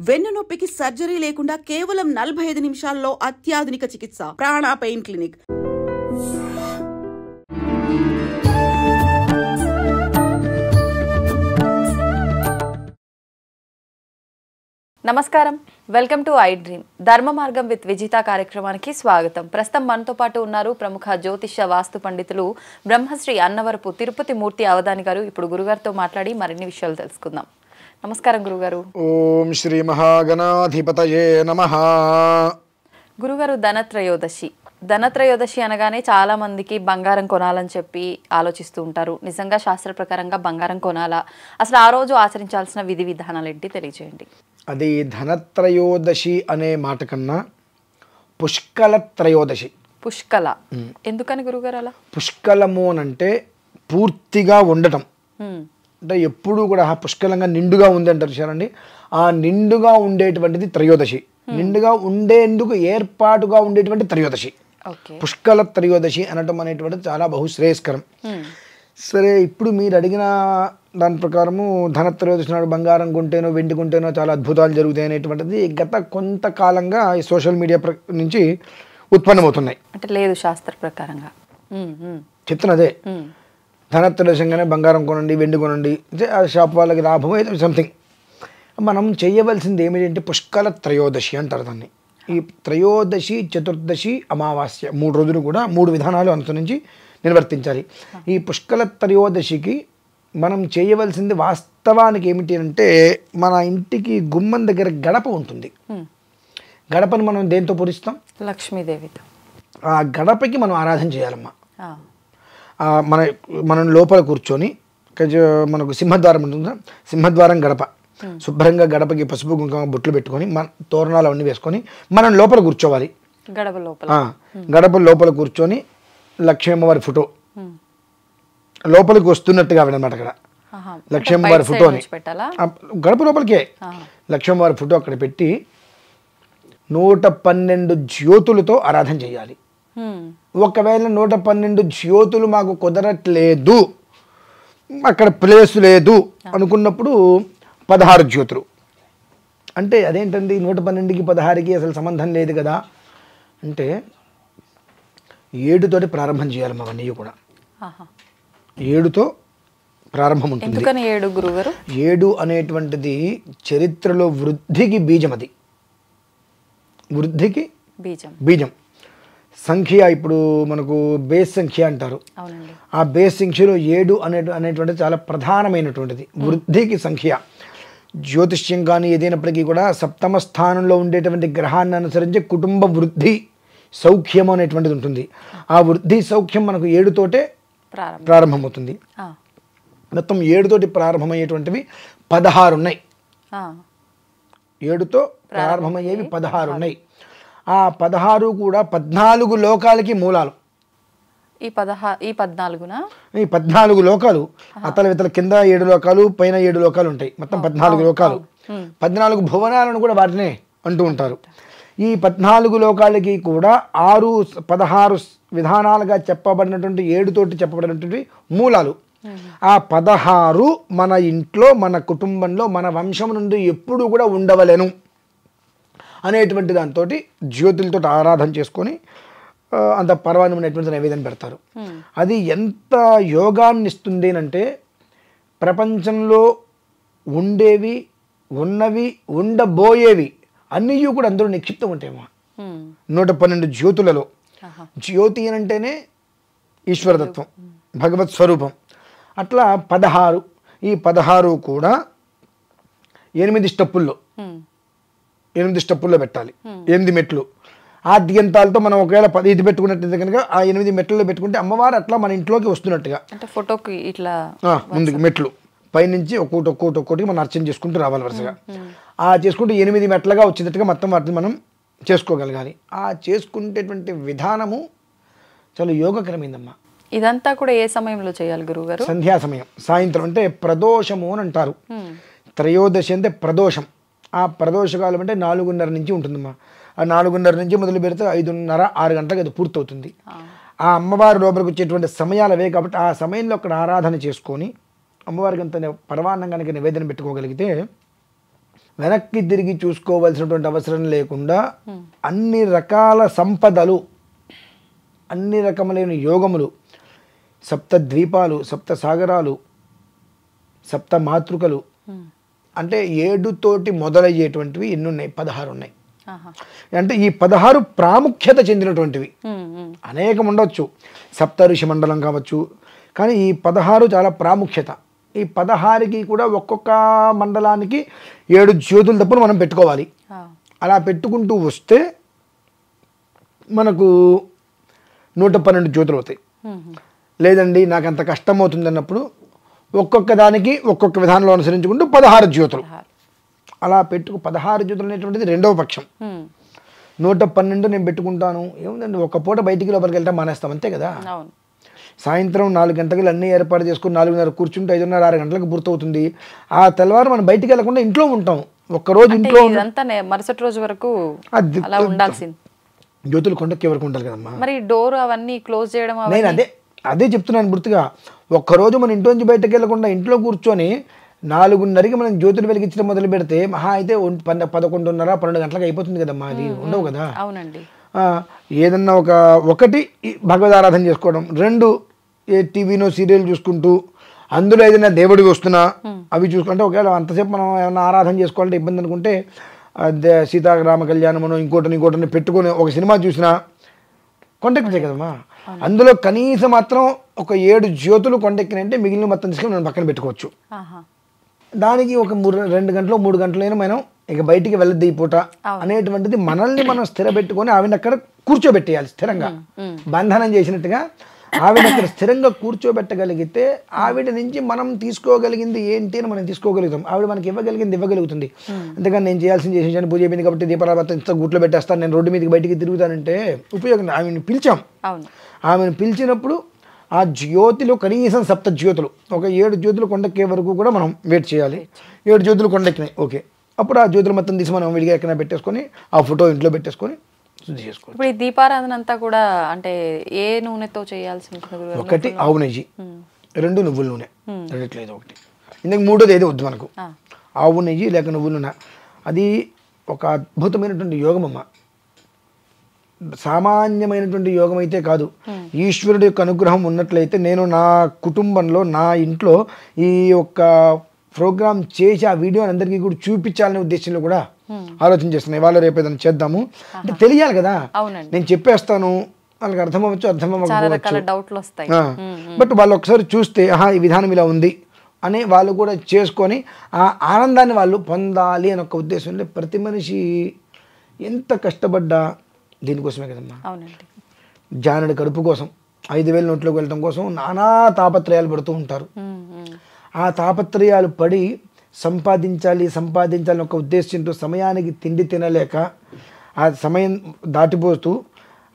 వెన్నునొప్పికి surgery లేకుండా కేవలం నలభై ఐదు నిమిషాల్లో అత్యాధునిక చికిత్స. Prana pain clinic. నమస్కారం. Welcome to iDream. Dharma Margam with Vijitha కార్యక్రమానికి స్వాగతం. ప్రస్తుతం మనతో పాటు ఉన్నారు ప్రముఖ జ్యోతిష వాస్తు పండితులు బ్రహ్మశ్రీ అన్నవరపు తిరుపతి మూర్తి అవధాని గారు. ఇప్పుడు గురుగారితో మాట్లాడి మరిన్ని విషయాలు తెలుసుకుందాం. నమస్కారం గురుగారు. ఓం శ్రీ మహాగణాధిపతయే నమ. గురుగారు ధనత్రయోదశి. ధనత్రయోదశి అనగానే చాలా మందికి బంగారం కొనాలని చెప్పి ఆలోచిస్తూ ఉంటారు. నిజంగా శాస్త్ర ప్రకారంగా బంగారం కొనాలా? అసలు ఆ రోజు ఆచరించాల్సిన విధి విధానాలు ఏంటి తెలియజేయండి అది ధనత్రయోదశి అనే మాట కన్నా పుష్కల. త్రయోదశి పుష్కల ఎందుకని గురుగారు అలా? పుష్కలము అని అంటే పూర్తిగా ఉండటం. అంటే ఎప్పుడూ కూడా పుష్కలంగా నిండుగా ఉంది అంటారు చూడండి. ఆ నిండుగా ఉండేటువంటిది త్రయోదశి. నిండుగా ఉండేందుకు ఏర్పాటుగా ఉండేటువంటి త్రయోదశి. పుష్కల త్రయోదశి అనటం అనేటువంటిది చాలా బహుశ్రేయస్కరం. హ్మ్. సరే ఇప్పుడు మీరు అడిగిన దాని ప్రకారము ధనత్రయోదశి నాడు బంగారం కొంటేనో వెండి కొంటేనో చాలా అద్భుతాలు జరుగుతాయి అనేటువంటిది గత కొంతకాలంగా ఈ సోషల్ మీడియా నుంచి ఉత్పన్నమవుతున్నాయి. అంటే లేదు శాస్త్ర ప్రకారంగా. హ్మ్, చెప్తున్నదే. ధనత్రయోదశంగానే బంగారం కొనండి వెండి కొనండి. అంటే ఆ షాప్ వాళ్ళకి లాభం ఏదో సంథింగ్ మనం చేయవలసింది ఏమిటంటే పుష్కల త్రయోదశి అంటారు దాన్ని. ఈ త్రయోదశి చతుర్దశి అమావాస్య మూడు రోజులు కూడా మూడు విధానాలు అనుసరించి నిర్వర్తించాలి. ఈ పుష్కల త్రయోదశికి మనం చేయవలసింది వాస్తవానికి ఏమిటి అంటే మన ఇంటికి గుమ్మం దగ్గర గడప ఉంటుంది. గడపను మనం దేంతో పూరిస్తాం లక్ష్మీదేవితో. ఆ గడపకి మనం ఆరాధన చేయాలమ్మా. మన మనం లోపల కూర్చొని మనకు సింహద్వారం ఉంటుంది సింహద్వారం గడప. శుభ్రంగా గడపకి పసుపు కుంకుమ బొట్లు పెట్టుకొని మన తోరణాలు అవన్నీ వేసుకొని మనం లోపల కూర్చోవాలి. గడప లోపల. గడప లోపల కూర్చొని లక్ష్మీ అమ్మవారి ఫోటో. లోపలికి వస్తున్నట్టుగా అన్నమాట అక్కడ. బయట ఫోటో అని గడప లోపలికే. ఆ, లక్ష్మీ అమ్మవారి ఫోటో అక్కడ పెట్టి నూట పన్నెండు జ్యోతులతో ఆరాధన చేయాలి. ఒకవేళ నూట పన్నెండు జ్యోతులు మాకు కుదరట్లేదు అక్కడ ప్లేస్ లేదు అనుకున్నప్పుడు పదహారు జ్యోతులు. అంటే అదేంటండి నూట పన్నెండుకి పదహారుకి అసలు సంబంధం లేదు కదా? అంటే ఏడుతోటి ప్రారంభం చేయాలి అవన్నీ కూడా. ఏడుతో ప్రారంభం ఉంటుంది. ఏడు గురుగారు? ఏడు అనేటువంటిది చరిత్రలో వృద్ధికి బీజం అది. వృద్ధికి బీజం. బీజం. సంఖ్య ఇప్పుడు మనకు బేస్ సంఖ్య అంటారు. ఆ బేస్ సంఖ్యలో ఏడు అనే అనేటువంటిది చాలా ప్రధానమైనటువంటిది. వృద్ధికి సంఖ్య. జ్యోతిష్యం కానీ ఏదైనప్పటికీ కూడా సప్తమ స్థానంలో ఉండేటువంటి గ్రహాన్ని అనుసరించి కుటుంబ వృద్ధి సౌఖ్యం అనేటువంటిది ఉంటుంది. ఆ వృద్ధి సౌఖ్యం మనకు ఏడుతోటే ప్రారంభం. ప్రారంభమవుతుంది. మొత్తం ఏడుతోటి ప్రారంభమయ్యేటువంటివి పదహారు ఉన్నాయి ఏడుతో ప్రారంభమయ్యేవి పదహారు ఉన్నాయి ఆ పదహారు కూడా పద్నాలుగు లోకాలకి మూలాలు. ఈ పదహా ఈ పద్నాలుగున? ఈ పద్నాలుగు లోకాలు అతల వితల కింద ఏడు లోకాలు పైన ఏడు లోకాలు ఉంటాయి. మొత్తం పద్నాలుగు లోకాలు. పద్నాలుగు భువనాలను కూడా వాటినే అంటూ ఉంటారు. ఈ పద్నాలుగు లోకాలకి కూడా ఆరు పదహారు విధానాలుగా చెప్పబడినటువంటి ఏడుతోటి చెప్పబడినటువంటి మూలాలు. ఆ పదహారు మన ఇంట్లో మన కుటుంబంలో మన వంశం నుండి ఎప్పుడు కూడా ఉండవలెను. అనేటువంటి దాంతో జ్యోతులతో ఆరాధన చేసుకొని అంత పర్వానమైనటువంటి నైవేద్యం పెడతారు. అది ఎంత యోగాన్ని ఇస్తుంది అంటే ప్రపంచంలో ఉండేవి ఉన్నవి ఉండబోయేవి అన్నీ కూడా అందరూ నిక్షిప్తం ఉంటాయేమో. హ్మ్. నూట పన్నెండు జ్యోతులలో. జ్యోతి అని అంటేనే ఈశ్వరతత్వం. భగవత్ స్వరూపం. అట్లా పదహారు ఈ పదహారు కూడా ఎనిమిది స్టెప్పుల్లో. ఎనిమిది స్టెప్పుల్లో పెట్టాలి. ఎనిమిది మెట్లు. ఆద్యంతాలతో మనం ఒకవేళ పది ఇది పెట్టుకున్నట్టయితే కనుక ఆ ఎనిమిది మెట్లలో పెట్టుకుంటే అమ్మవారు అట్లా మన ఇంట్లోకి వస్తున్నట్టుగా. అంటే ఫోటోకి ఇట్లా ఆ, ముందుకు మెట్లు. పైనుంచి ఒక్కోటి ఒక్కోటి ఒక్కోటి మనం అర్చన చేసుకుంటూ రావాలి వరుసగా. ఆ చేసుకుంటూ ఎనిమిది మెట్లుగా వచ్చేటట్టుగా మొత్తం వాటిని మనం చేసుకోగలగాలి. ఆ చేసుకునేటువంటి విధానము చాలా యోగకరమైందమ్మా. ఇదంతా కూడా ఏ సమయంలో చేయాలి గురుగారు సంధ్యా సమయం. సాయంత్రం అంటే ప్రదోషము అని అంటారు. త్రయోదశి అంటే ప్రదోషం. ఆ ప్రదోషకాలం అంటే నాలుగున్నర నుంచి ఉంటుందమ్మా. ఆ నాలుగున్నర నుంచి మొదలు పెడితే ఐదున్నర ఆరు గంటలకు అది పూర్తవుతుంది. ఆ. అమ్మవారి లోపలికి వచ్చేటువంటి సమయాలు అవే కాబట్టి ఆ సమయంలో అక్కడ ఆరాధన చేసుకొని అమ్మవారికి అంత పరమాన్నం కనుక నివేదన పెట్టుకోగలిగితే వెనక్కి తిరిగి చూసుకోవాల్సినటువంటి అవసరం లేకుండా అన్ని రకాల సంపదలు అన్ని రకములైన యోగములు సప్త ద్వీపాలు సప్త సాగరాలు సప్త మాతృకలు అంటే ఏడుతోటి మొదలయ్యేటువంటివి ఎన్ని ఉన్నాయి పదహారు ఉన్నాయి. అంటే ఈ పదహారు ప్రాముఖ్యత చెందినటువంటివి. అనేకం ఉండొచ్చు సప్త ఋషి మండలం కావచ్చు కానీ ఈ పదహారు చాలా ప్రాముఖ్యత ఈ పదహారుకి కూడా ఒక్కొక్క మండలానికి ఏడు జ్యోతులు తప్పును మనం పెట్టుకోవాలి. అలా పెట్టుకుంటూ వస్తే మనకు నూట పన్నెండు జ్యోతులు అవుతాయి. లేదండి నాకు అంత కష్టం అవుతుంది అన్నప్పుడు ఒక్కొక్క దానికి ఒక్కొక్క విధానంలో అనుసరించుకుంటూ పదహారు జ్యోతులు. అలా పెట్టుకు పదహారు జ్యోతులు అనేటువంటిది రెండవ పక్షం. నూట పన్నెండు నేను పెట్టుకుంటాను. ఏముందండి ఒక పూట బయటికి లోపలికి వెళ్తే మానేస్తాం అంతే కదా? సాయంత్రం నాలుగు గంటలకు అన్నీ ఏర్పాటు చేసుకుని నాలుగున్నర కూర్చుంటే ఐదున్నర ఆరు గంటలకు పూర్తవుతుంది ఆ తెల్లవారు మనం బయటికి వెళ్ళకుండా ఇంట్లో ఉంటాం. ఒక్కరోజు ఇంట్లో మరుసటి రోజు వరకు అది అలా ఉండాల్సింది. జ్యోతులు కొండకి ఎవరికి ఉండాలి కదమ్మా. మరి డోర్ అవన్నీ క్లోజ్ చేయడం నేను అదే అదే చెప్తున్నాను గుర్తుగా. ఒక్కరోజు మన ఇంట్లోంచి బయటకు వెళ్ళకుండా ఇంట్లో కూర్చొని నాలుగున్నరకి మనం జ్యోతులు వెలిగించడం మొదలు పెడితే మహా అయితే పన్న పదకొండున్నర పన్నెండు గంటలకు అయిపోతుంది కదమ్మా అది. ఉండవు కదా? ఏదన్నా ఒక ఒకటి భగవద్ ఆరాధన చేసుకోవడం. రెండు ఏ టీవీనో సీరియల్ చూసుకుంటూ అందులో ఏదైనా దేవుడికి వస్తున్నా అవి చూసుకుంటే ఒకవేళ అంతసేపు మనం ఏమైనా ఆరాధన చేసుకోవాలంటే ఇబ్బంది అనుకుంటే సీతారామ కళ్యాణమనో ఇంకోటిని ఇంకోటిని పెట్టుకొని ఒక సినిమా చూసినా కొండెక్కుతాయి కదమ్మా. అందులో కనీసం మాత్రం ఒక ఏడు జ్యోతులు కొండెక్కినంటే మిగిలిన మొత్తం తీసుకొని మనం పక్కన పెట్టుకోవచ్చు. దానికి ఒక మూడు రెండు గంటలు మూడు గంటలైనా మనం ఇక బయటికి వెళ్ళద్దు ఈ పూట అనేటువంటిది మనల్ని మనం స్థిరపెట్టుకొని ఆవిడ అక్కడ కూర్చోబెట్టేయాలి స్థిరంగా. బంధనం చేసినట్టుగా ఆవిడ అక్కడ స్థిరంగా కూర్చోబెట్టగలిగితే ఆవిడ నుంచి మనం తీసుకోగలిగింది ఏంటి అని మనం తీసుకోగలుగుతాం. ఆవిడ మనకి ఇవ్వగలిగింది ఇవ్వగలుగుతుంది. అంతేగాని నేను చేయాల్సింది చేసేసాను పూజ అయిపోయింది కాబట్టి దీపారాధన ఇంత గుట్లో పెట్టేస్తాను నేను రోడ్డు మీదకి బయటికి తిరుగుతానంటే ఉపయోగం. ఆవిడని పిలిచాం. ఆమెను పిలిచినప్పుడు ఆ జ్యోతిలో కనీసం సప్త జ్యోతులు ఒక ఏడు జ్యోతులు కొండెక్కే వరకు కూడా మనం వెయిట్ చేయాలి. ఏడు జ్యోతులు కొండెక్కినాయి ఓకే. అప్పుడు ఆ జ్యోతులు మొత్తం తీసి మనం విడిగా ఎక్కడ పెట్టేసుకొని ఆ ఫోటో ఇంట్లో పెట్టేసుకొని శుద్ధి చేసుకోవాలి ఇప్పుడు ఈ దీపారాధన అంతా కూడా అంటే ఏ నూనెతో చేయాల్సి ఉంటుంది? ఒకటి ఆవు నెయ్యి రెండు నువ్వుల నూనె. రెండిట్లో ఏదో ఒకటి. ఇందుకు మూడోది ఏదో వద్దు మనకు. ఆవు నెయ్యి లేక నువ్వుల నూనె. అది ఒక అద్భుతమైనటువంటి యోగం అమ్మ సామాన్యమైనటువంటి యోగం అయితే కాదు ఈశ్వరుడి యొక్క అనుగ్రహం ఉన్నట్లయితే నేను నా కుటుంబంలో నా ఇంట్లో ఈ యొక్క ప్రోగ్రామ్ చేసి ఆ వీడియోని అందరికీ కూడా చూపించాలనే ఉద్దేశంలో కూడా ఆలోచన చేస్తున్నాను ఇవాళ రేపు ఏదైనా చేద్దాము. అంటే తెలియాలి కదా. నేను చెప్పేస్తాను. వాళ్ళకి అర్థం అవ్వచ్చు అర్థం అవ్వకపోవచ్చు ఆ. బట్ వాళ్ళు ఒకసారి చూస్తే ఆహా ఈ విధానం ఇలా ఉంది అని వాళ్ళు కూడా చేసుకొని ఆ ఆనందాన్ని వాళ్ళు పొందాలి అని ఒక ఉద్దేశంలో ప్రతి మనిషి ఎంత కష్టపడ్డా దీనికోసమే కదమ్మా. జానుడి కడుపు కోసం ఐదు వేల నోట్లోకి వెళ్ళడం కోసం నానా తాపత్రయాలు పడుతూ ఉంటారు. ఆ తాపత్రయాలు పడి సంపాదించాలి సంపాదించాలని ఒక ఉద్దేశంతో సమయానికి తిండి తినలేక ఆ సమయం దాటిపోతూ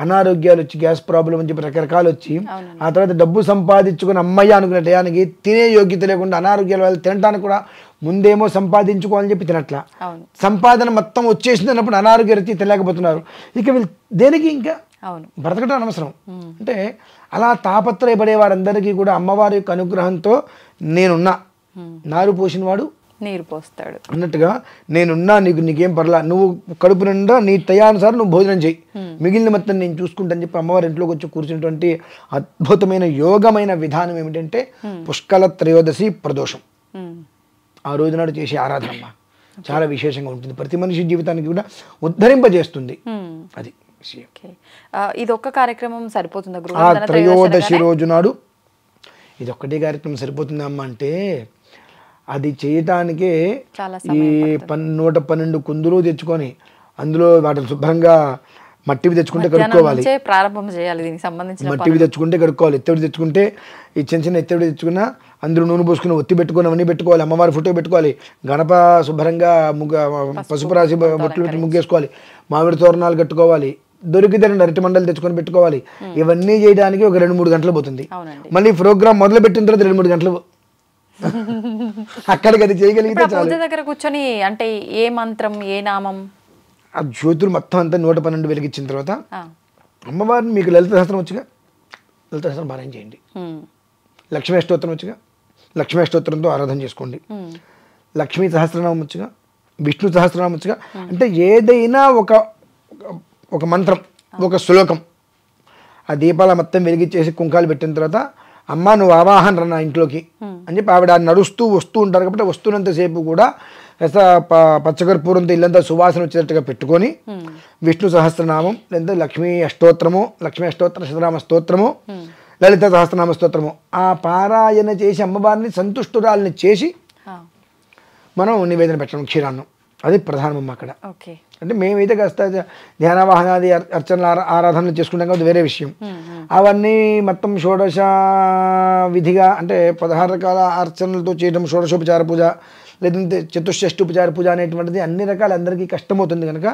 అనారోగ్యాలు వచ్చి గ్యాస్ ప్రాబ్లం అని చెప్పి రకరకాలు వచ్చి ఆ తర్వాత డబ్బు సంపాదించుకుని అమ్మయ్య అనుకునే టయానికి తినే యోగ్యత లేకుండా అనారోగ్యాల వల్ల తినడానికి కూడా ముందేమో సంపాదించుకోవాలని చెప్పి తినట్లా. సంపాదన మొత్తం వచ్చేసింది అన్నప్పుడు అనారోగ్య రీతి తినలేకపోతున్నారు. ఇక వీళ్ళు దేనికి ఇంకా? బ్రతకడం అనవసరం. అంటే అలా తాపత్రయపడే వారందరికీ కూడా అమ్మవారి యొక్క అనుగ్రహంతో నేనున్నా. నారు పోసినవాడు నీరు పోస్తాడు. అన్నట్టుగా నేనున్నా నీకు నీకేం పర్లా నువ్వు కడుపు నిండా నీ తయానుసారం నువ్వు భోజనం చేయి. మిగిలిన మొత్తం నేను చూసుకుంటాను చెప్పి అమ్మవారి ఇంట్లోకి వచ్చి కూర్చున్నటువంటి అద్భుతమైన యోగమైన విధానం ఏమిటంటే పుష్కల త్రయోదశి ప్రదోషం. ఆ రోజునాడు చేసే ఆరాధన అమ్మ చాలా విశేషంగా ఉంటుంది. ప్రతి మనిషి జీవితానికి కూడా ఉద్ధరింపజేస్తుంది. అది ఇది ఒక్క కార్యక్రమం సరిపోతుందా? త్రయోదశి రోజు నాడు ఇది ఒక్కటే కార్యక్రమం సరిపోతుందమ్మా అంటే అది చేయటానికే ఈ పన్ నూట పన్నెండు కుందులు తెచ్చుకొని అందులో వాటిని శుభ్రంగా మట్టివి తెచ్చుకుంటే కడుక్కోవాలి. ప్రారంభం చేయాలి దీనికి సంబంధించిన మట్టివి తెచ్చుకుంటే కడుక్కోవాలి. ఎత్తడి తెచ్చుకుంటే ఈ చిన్న చిన్న ఎత్తడి తెచ్చుకున్నా అందులో నూనె పోసుకుని ఒత్తి పెట్టుకుని అవన్నీ పెట్టుకోవాలి. అమ్మవారి ఫోటో పెట్టుకోవాలి. గణప శుభ్రంగా ముగ్గ పసుపు రాసి బొట్లు పెట్టి ముగ్గేసుకోవాలి. మామిడి తోరణాలు కట్టుకోవాలి. దొరికితే రెండు అరటి మండలు తెచ్చుకొని పెట్టుకోవాలి. ఇవన్నీ చేయడానికి ఒక రెండు మూడు గంటలు పోతుంది. మళ్ళీ ప్రోగ్రామ్ మొదలు పెట్టిన తర్వాత రెండు మూడు గంటలు అక్కడికి అది చేయగలిగితే పూజ దగ్గర కూర్చొని అంటే ఏ మంత్రం ఏ నామం? ఆ జ్యోతులు మొత్తం అంతా నూట పన్నెండు వెలిగించిన తర్వాత. అమ్మవారిని మీకు లలిత సహస్రం వచ్చుగా? లలిత సహస్రం పారాయణ చేయండి. లక్ష్మీ అష్టోత్తరం వచ్చుగా? లక్ష్మీ అష్టోత్తరంతో ఆరాధన చేసుకోండి. లక్ష్మీ సహస్రనామం వచ్చుగా? విష్ణు సహస్రనామం వచ్చగా? అంటే ఏదైనా ఒక- ఒక మంత్రం ఒక శ్లోకం. ఆ దీపాల మొత్తం వెలిగించేసి కుంకాలు పెట్టిన తర్వాత అమ్మ నువ్వు ఆవాహన రా నా ఇంట్లోకి? అని చెప్పి ఆవిడ నడుస్తూ వస్తూ ఉంటారు కాబట్టి వస్తున్నంతసేపు కూడా ప- పచ్చకర్పూరంతో ఇల్లంతా సువాసన వచ్చేటట్టుగా పెట్టుకొని విష్ణు సహస్రనామం లేదా లక్ష్మీ అష్టోత్తరము లక్ష్మీ అష్టోత్తర శతనామ స్తోత్రము లలిత సహస్రనామ స్తోత్రము ఆ పారాయణ చేసి అమ్మవారిని సంతుష్టురాలని చేసి మనం నివేదన పెట్టడం క్షీరాన్నం. అది ప్రధానమమ్మ అక్కడ. ఓకే. అంటే మేమైతే కాస్త ధ్యాన వాహనాది అర్- అర్చనలు ఆరా- ఆరాధనలు చేసుకుంటాం కాబట్టి వేరే విషయం. అవన్నీ మొత్తం షోడశ విధిగా అంటే పదహారు రకాల అర్చనలతో చేయడం షోడశోపచార పూజ లేదంటే చతుషష్ఠోపచార పూజ అనేటువంటిది అన్ని రకాల అందరికీ కష్టమవుతుంది కనుక.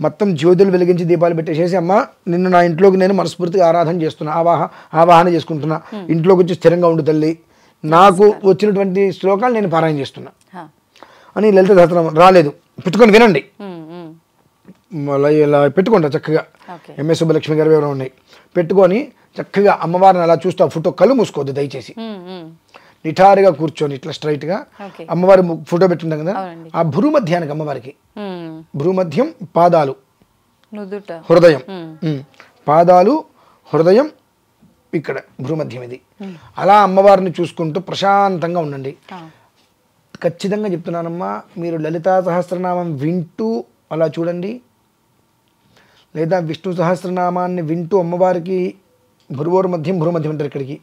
మొత్తం జ్యోతులు వెలిగించి దీపాలు పెట్టేసేసి అమ్మ నిన్ను నా ఇంట్లోకి నేను మనస్ఫూర్తిగా ఆరాధన చేస్తున్నా ఆవాహ ఆవాహన చేసుకుంటున్నా. ఇంట్లోకి వచ్చి స్థిరంగా ఉండు తల్లి. నాకు వచ్చినటువంటి శ్లోకాలు నేను పారాయణ చేస్తున్నా. అని లలిత సహస్రనామం రాలేదు. పెట్టుకొని వినండి. మళ్ళీ ఇలా పెట్టుకోండి చక్కగా. ఎంఎస్ సుబ్బలక్ష్మి గారు ఎవరో ఉన్నాయి. పెట్టుకొని చక్కగా అమ్మవారిని అలా చూస్తూ ఫోటో కళ్ళు మూసుకోవద్దు దయచేసి. నిఠారుగా కూర్చొని ఇట్లా స్ట్రైట్గా ఓకే. అమ్మవారి ఫోటో పెట్టుంటాం కదా. ఆ భ్రూమధ్యానికి అమ్మవారికి? ఉమ్, భ్రూమధ్యం పాదాలు. హృదయం. పాదాలు హృదయం ఇక్కడ భ్రూమధ్యం ఇది. అలా అమ్మవారిని చూసుకుంటూ ప్రశాంతంగా ఉండండి. ఖచ్చితంగా చెప్తున్నానమ్మా మీరు లలితా సహస్రనామం వింటూ అలా చూడండి. లేదా విష్ణు సహస్రనామాన్ని వింటూ అమ్మవారికి భురువోరు మధ్యం భ్రూమధ్యం అంటారు ఇక్కడికి.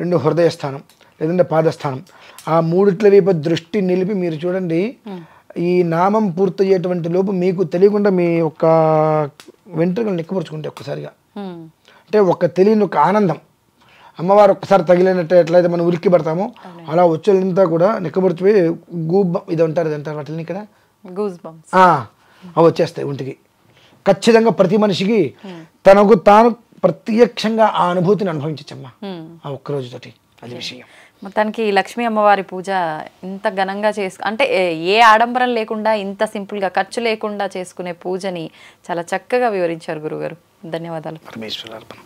రెండు హృదయ స్థానం లేదంటే పాదస్థానం ఆ మూడిట్ల వైపు దృష్టి నిలిపి మీరు చూడండి ఈ నామం పూర్తయ్యేటువంటి లోపు మీకు తెలియకుండా మీ యొక్క వెంట్రుకలు నిక్కపరుచుకుంటే ఒక్కసారిగా. అంటే ఒక తెలియని ఒక ఆనందం. అమ్మవారు ఒక్కసారి తగిలినట్టు ఎట్లయితే మనం ఉలిక్కి పడతామో అలా వచ్చేంతా కూడా నిక్కబడిపోయి గూబ్ ఇది అంటారు ఇది అంటారు వాటిని ఇక్కడ అవి వచ్చేస్తాయి ఒంటికి. ఖచ్చితంగా ప్రతి మనిషికి తనకు తాను ప్రత్యక్షంగా ఆ అనుభూతిని అనుభవించచ్చమ్మా. ఆ ఒక్కరోజుతోటి అది విషయం. మొత్తానికి లక్ష్మీ అమ్మవారి పూజ ఇంత ఘనంగా చేసుకు అంటే ఏ- ఏ ఆడంబరం లేకుండా ఇంత సింపుల్గా ఖర్చు లేకుండా చేసుకునే పూజని చాలా చక్కగా వివరించారు గురుగారు ధన్యవాదాలు. పరమేశ్వర అర్పణం